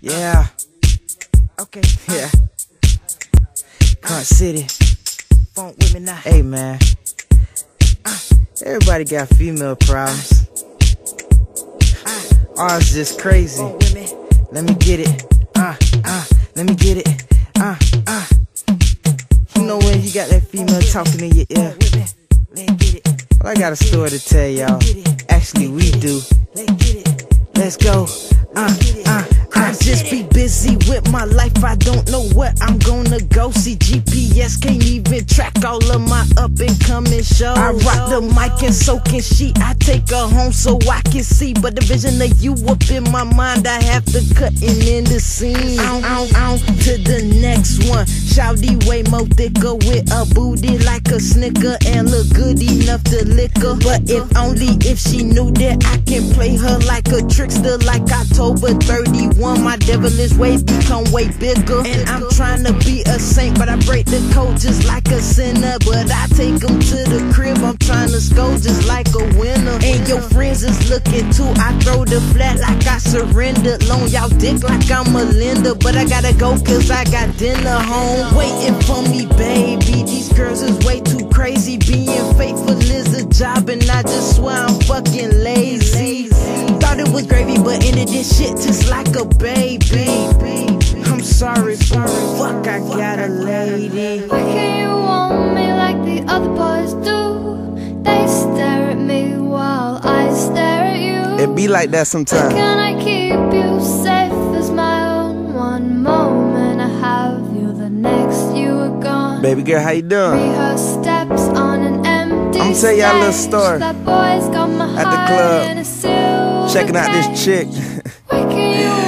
Yeah. Okay. Yeah. Crunk City. Funk with me now. Hey, man. Everybody got female problems. Ours just crazy. Funk with me. Let me get it. Uh, uh, let me get it. Uh, uh. You know when you got that female talking in your ear? Funk with me. Get it. Well, I got a story to tell y'all. Actually, we do. Let's get it. Let's go. Uh, uh, I just be busy with my life. I don't know where I'm gonna go. See, GPS can't even track all of my up and coming shows. I rock the mic and soaking sheet. I take her home so I can see. But the vision of you up in my mind, I have to cut in in the scene. On, on, on to the next one. Shouty way more thicker with a booty like a snicker and look good enough to lick her. But if only if she knew that I can play her like a trickster, like October 31. My devilish ways become way bigger. And I'm trying to be a saint, but I break the code just like a sinner. But I take them to the crib, I'm trying to score just like a winner. And your friends is looking too. I throw the flat like I surrendered. Loan y'all dick like I'm a lender. But I gotta go cause I got dinner home. Waiting for me, baby. These girls is way too crazy. Being faithful is a job, and I just swear I'm fucking lazy. Thought it was gravy, but ended this shit just like a baby. I'm sorry, but fuck, I got a lady. Why can't you want me like the other boys do? They stare at me while I stare at you. it be like that Why sometimes. can I keep you safe as my own? One moment I have you, the next you are gone. Baby girl, how you doing? Rehearse steps on an empty I'ma tell y'all a little stage. story. That boy's got my At the club, in a silver Checking out this cage. chick.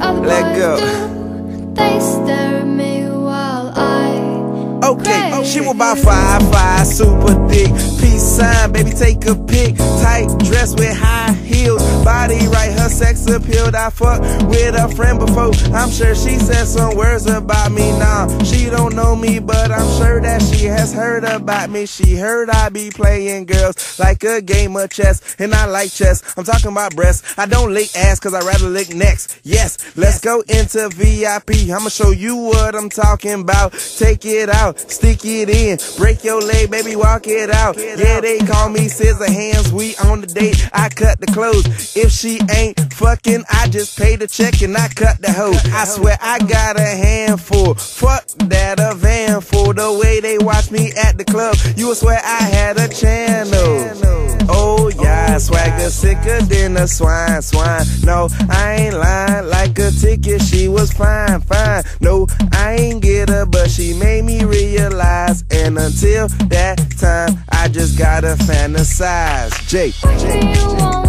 other Let go. do? They stare at me while I Okay, Crazy. she was about five five, super thick. Peace sign, baby, take a pic. Tight dress with high heels, body right, her sex appeal. I fuck with a friend before. I'm sure she said some words about me now. She don't know me, but I'm sure that she has heard about me. She heard I be playing girls like a game of chess, and I like chess. I'm talking about breasts. I don't lick ass, cause I rather lick necks. Yes, let's go into VIP. I'ma show you what I'm talking about. Take it out, stick it in, break your leg, baby, walk it out. Yeah, they call me scissor hands. We on the date, I cut the clothes. If she ain't fucking, I just pay the check and I cut the hoe. I swear I got a handful. Fuck that, a van full. The way they watch me at the club, you would swear I had a channel. Oh yeah, swagger sicker than a swine, swine. No, I ain't lying like a ticket. She was fine, fine. No, I ain't get her, but she made me realize. And until that time, I just gotta fantasize. Jake, Why can't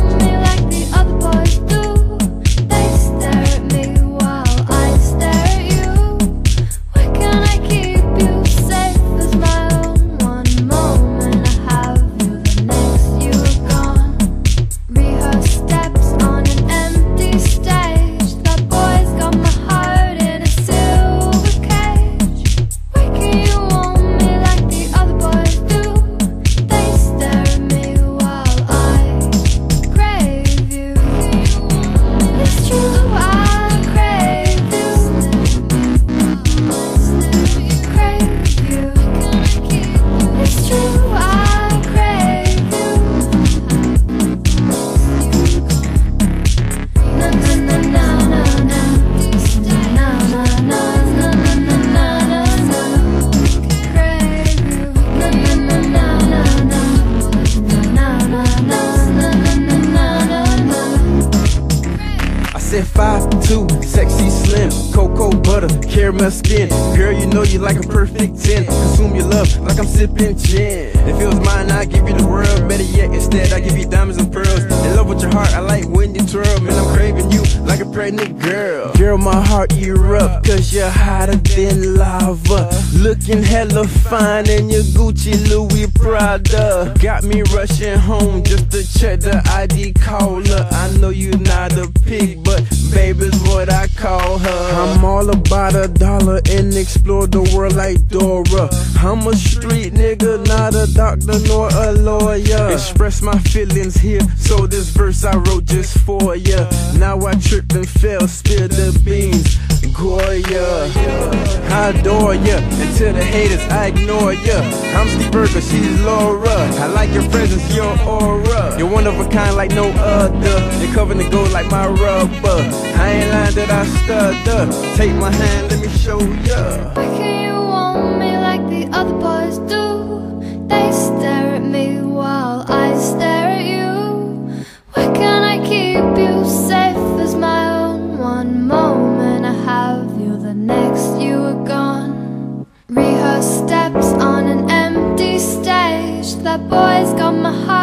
caramel skin. Girl, you know you like a perfect ten. Consume your love like I'm sipping gin. If it was mine, I'd give you the world. Better yet, instead, I give you diamonds and pearls. In love with your heart, I like when you twirl. Man, I'm craving you like a pregnant girl. Girl, my heart erupt, cause you're hotter than lava. Looking hella fine in your Gucci Louis Prada. Got me rushing home just to check the ID caller. I know you're not a pig, but baby's what I call her. I'm all about a dollar and explore the world like Dora. I'm a street nigga, doctor nor a lawyer. Express my feelings here, so this verse I wrote just for ya. Now I tripped and fell, spilled the beans. Goya, I adore ya. And to the haters, I ignore ya. I'm Steve Urkel, she's Laura. I like your presence, your aura. You're one of a kind like no other. You're covered in gold like my rubber. I ain't lying that I stutter. Take my hand, let me show ya. Why can't you want me like the other boys do? They stare at me while I stare at you. Where can I keep you safe as my own? One moment I have you, the next you are gone. Rehearse steps on an empty stage. That boy's got my heart.